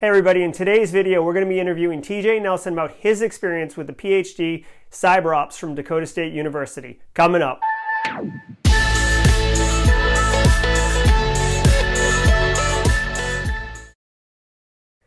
Hey everybody, in today's video we're going to be interviewing TJ Nelson about his experience with the PhD Cyber Ops from Dakota State University. Coming up.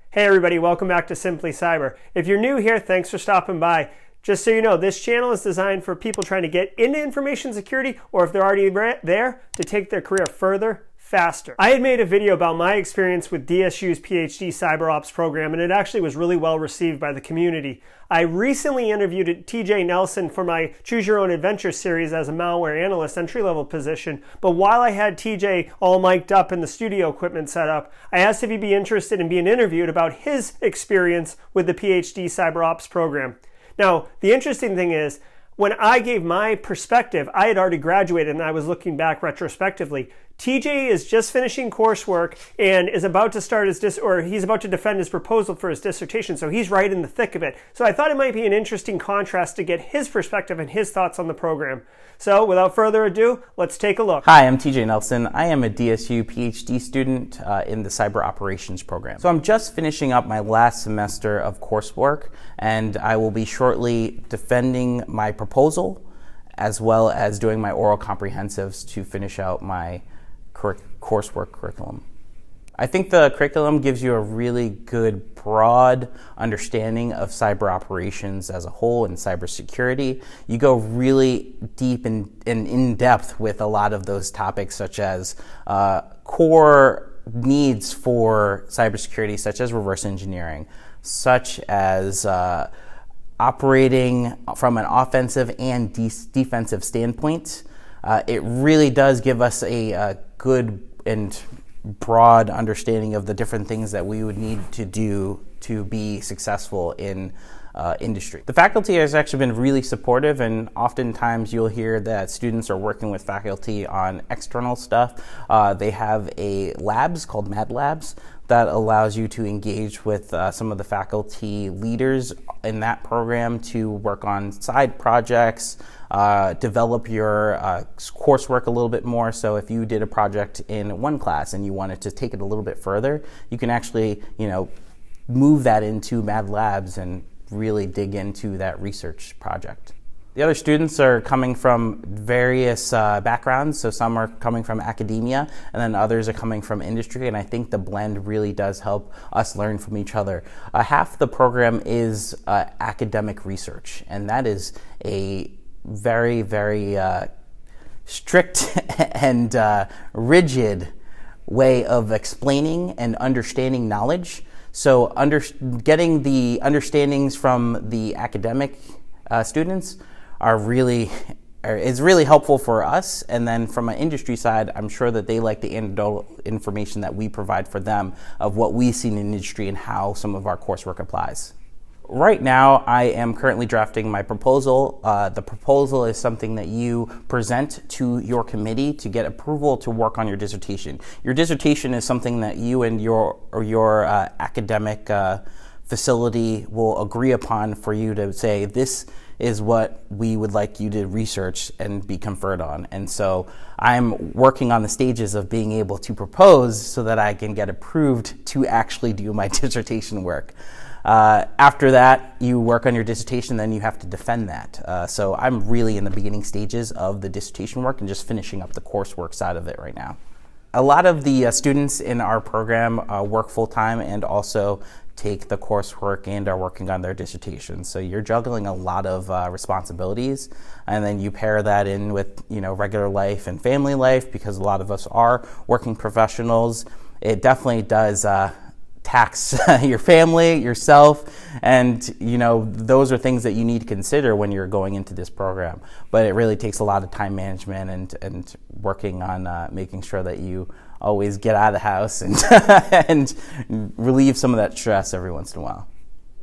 Hey everybody, welcome back to Simply Cyber. If you're new here, thanks for stopping by. Just so you know, this channel is designed for people trying to get into information security or if they're already there, to take their career further faster. I had made a video about my experience with DSU's PhD Cyber Ops program, and it actually was really well received by the community. I recently interviewed TJ Nelson for my Choose Your Own Adventure series as a malware analyst entry level position. But while I had TJ all mic'd up and the studio equipment set up, I asked if he'd be interested in being interviewed about his experience with the PhD Cyber Ops program. Now, the interesting thing is, when I gave my perspective, I had already graduated and I was looking back retrospectively. TJ is just finishing coursework and is about to start his dis or he's about to defend his proposal for his dissertation, so he's right in the thick of it. So I thought it might be an interesting contrast to get his perspective and his thoughts on the program. So without further ado, let's take a look. Hi, I'm TJ Nelson. I am a DSU PhD student uh, in the Cyber Operations program. So I'm just finishing up my last semester of coursework, and I will be shortly defending my proposal as well as doing my oral comprehensives to finish out my coursework curriculum. I think the curriculum gives you a really good, broad understanding of cyber operations as a whole and cybersecurity. You go really deep and, and in depth with a lot of those topics, such as uh, core needs for cybersecurity, such as reverse engineering, such as uh, operating from an offensive and de- defensive standpoint. Uh, it really does give us a, a good and broad understanding of the different things that we would need to do to be successful in uh, industry. The faculty has actually been really supportive, and oftentimes you'll hear that students are working with faculty on external stuff. Uh, they have a labs called Mad Labs that allows you to engage with uh, some of the faculty leaders in that program to work on side projects, uh, develop your uh, coursework a little bit more. So if you did a project in one class and you wanted to take it a little bit further, you can actually, you know, move that into Mad Labs and really dig into that research project. The other students are coming from various uh, backgrounds. So some are coming from academia, and then others are coming from industry. And I think the blend really does help us learn from each other. Uh, half the program is uh, academic research, and that is a very, very uh, strict and uh, rigid way of explaining and understanding knowledge. So, under, getting the understandings from the academic uh, students are really is really helpful for us. And then from an industry side, I'm sure that they like the anecdotal information that we provide for them of what we see in industry and how some of our coursework applies. Right now, I am currently drafting my proposal. Uh, the proposal is something that you present to your committee to get approval to work on your dissertation. Your dissertation is something that you and your or your uh, academic uh, facility will agree upon for you to say this is what we would like you to research and be conferred on. And so I'm working on the stages of being able to propose so that I can get approved to actually do my dissertation work. Uh, after that, you work on your dissertation, then you have to defend that. Uh, so I'm really in the beginning stages of the dissertation work and just finishing up the coursework side of it right now. A lot of the uh, students in our program uh, work full time and also take the coursework and are working on their dissertation. So you're juggling a lot of uh, responsibilities, and then you pair that in with you know regular life and family life because a lot of us are working professionals. It definitely does uh, tax your family, yourself, and you know those are things that you need to consider when you're going into this program. But it really takes a lot of time management and and working on uh, making sure that you always get out of the house and and relieve some of that stress every once in a while.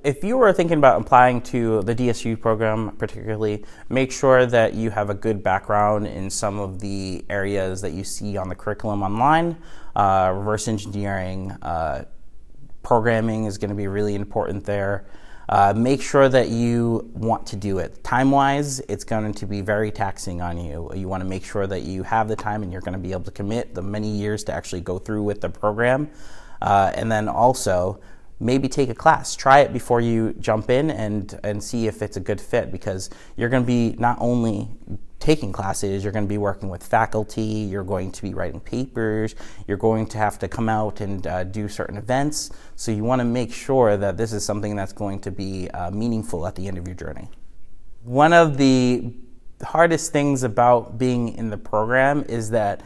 If you are thinking about applying to the DSU program, particularly, make sure that you have a good background in some of the areas that you see on the curriculum online. Uh, reverse engineering, uh, programming is going to be really important there. Uh, make sure that you want to do it. Time wise, it's going to be very taxing on you. You want to make sure that you have the time and you're going to be able to commit the many years to actually go through with the program. Uh, and then also, maybe take a class. Try it before you jump in and, and see if it's a good fit because you're going to be not only taking classes, you're going to be working with faculty, you're going to be writing papers, you're going to have to come out and uh, do certain events. So you want to make sure that this is something that's going to be uh, meaningful at the end of your journey. One of the hardest things about being in the program is that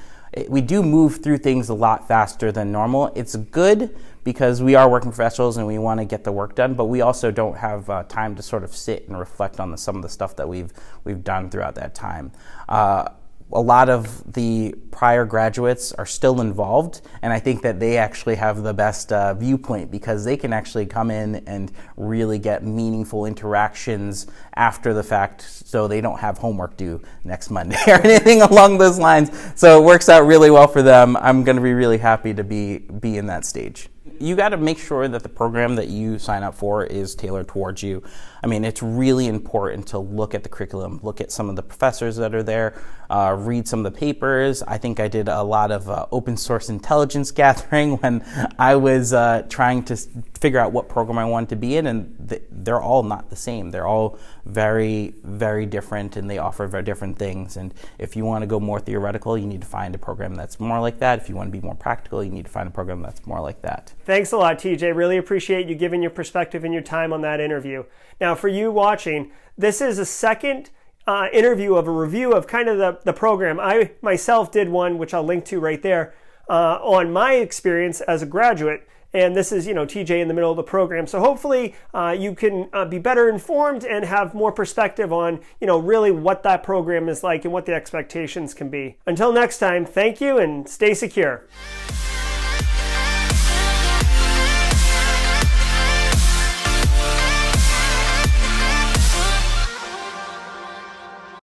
we do move through things a lot faster than normal. It's good because we are working professionals and we want to get the work done, but we also don't have uh, time to sort of sit and reflect on the, some of the stuff that we've we've done throughout that time. Uh, a lot of the prior graduates are still involved, and I think that they actually have the best uh, viewpoint because they can actually come in and really get meaningful interactions after the fact, so they don't have homework due next Monday or anything along those lines. So it works out really well for them. I'm going to be really happy to be be in that stage you got to make sure that the program that you sign up for is tailored towards you. I mean, it's really important to look at the curriculum, look at some of the professors that are there, uh, read some of the papers. I think I did a lot of uh, open source intelligence gathering when I was uh, trying to figure out what program I wanted to be in, and th- they're all not the same. They're all very, very different, and they offer very different things. And if you want to go more theoretical, you need to find a program that's more like that. If you want to be more practical, you need to find a program that's more like that. Thanks a lot, TJ. Really appreciate you giving your perspective and your time on that interview. Now, for you watching, this is a second uh, interview of a review of kind of the, the program. I myself did one, which I'll link to right there, uh, on my experience as a graduate. And this is, you know, TJ in the middle of the program. So hopefully uh, you can uh, be better informed and have more perspective on, you know, really what that program is like and what the expectations can be. Until next time, thank you and stay secure.